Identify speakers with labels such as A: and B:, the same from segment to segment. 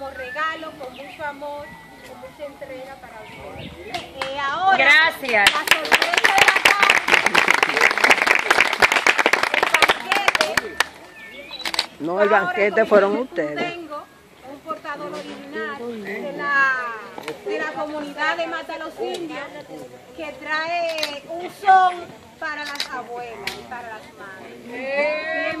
A: como regalo, con mucho amor, con mucha entrega para ustedes. Eh, ahora,
B: Gracias.
A: la sorpresa de la tarde, el banquete.
C: No, el banquete fueron ustedes.
A: Tengo un portador original de la, de la comunidad de Mata los Indios que trae un son para las abuelas y para las madres.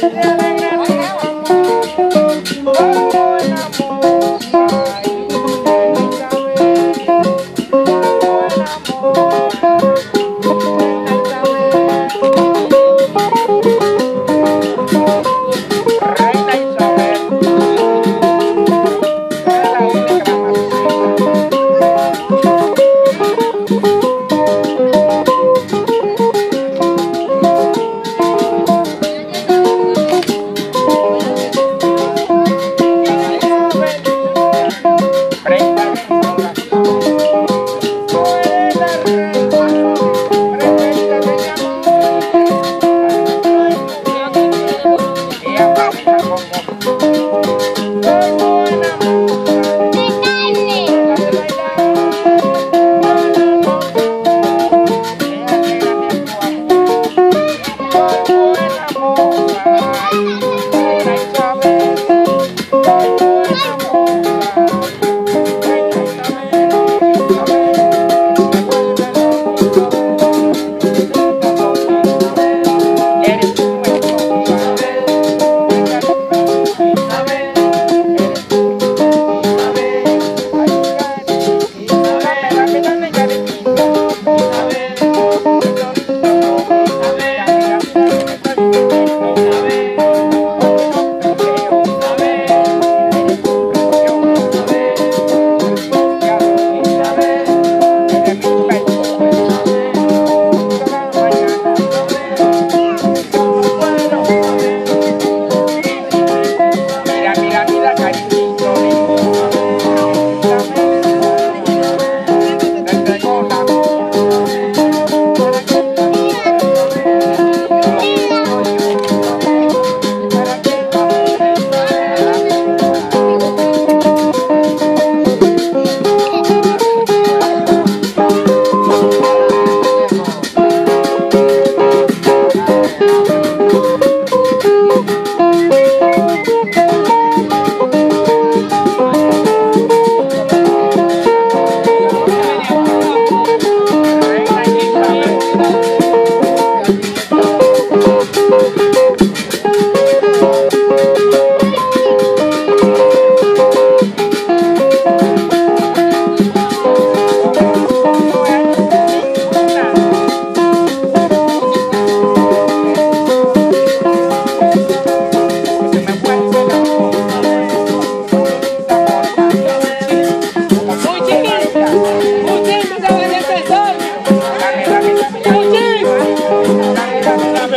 D: Yeah.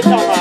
A: Beta.